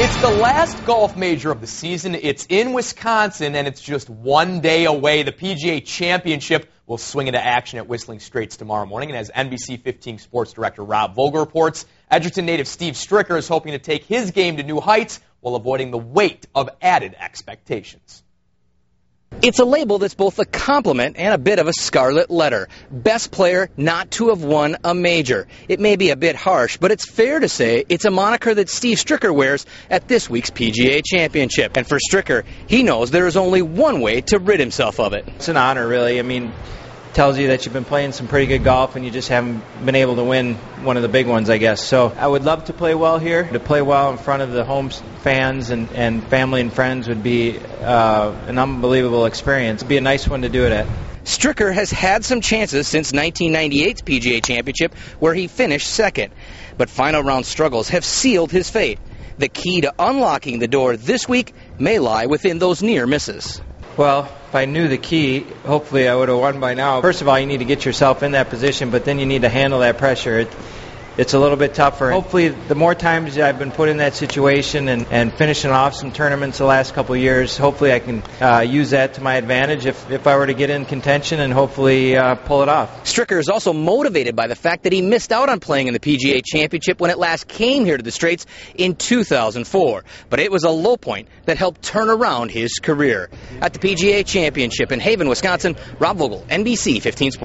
It's the last golf major of the season. It's in Wisconsin, and it's just one day away. The PGA Championship will swing into action at Whistling Straits tomorrow morning. And as NBC 15 sports director Rob Vogel reports, Edgerton native Steve Stricker is hoping to take his game to new heights while avoiding the weight of added expectations. It's a label that's both a compliment and a bit of a scarlet letter. Best player not to have won a major. It may be a bit harsh, but it's fair to say it's a moniker that Steve Stricker wears at this week's PGA Championship. And for Stricker, he knows there is only one way to rid himself of it. It's an honor, really. I mean, tells you that you've been playing some pretty good golf and you just haven't been able to win one of the big ones, I guess. So I would love to play well here. To play well in front of the home fans and, and family and friends would be uh, an unbelievable experience. It'd be a nice one to do it at. Stricker has had some chances since 1998's PGA Championship, where he finished second. But final round struggles have sealed his fate. The key to unlocking the door this week may lie within those near misses. Well, if I knew the key, hopefully I would have won by now. First of all, you need to get yourself in that position, but then you need to handle that pressure. It, it's a little bit tougher. Hopefully, the more times I've been put in that situation and, and finishing off some tournaments the last couple of years, hopefully I can uh, use that to my advantage if, if I were to get in contention and hopefully uh, pull it off. Stricker is also motivated by the fact that he missed out on playing in the PGA Championship when it last came here to the Straits in 2004. But it was a low point that helped turn around his career. At the PGA Championship in Haven, Wisconsin, Rob Vogel, NBC 15 Sports.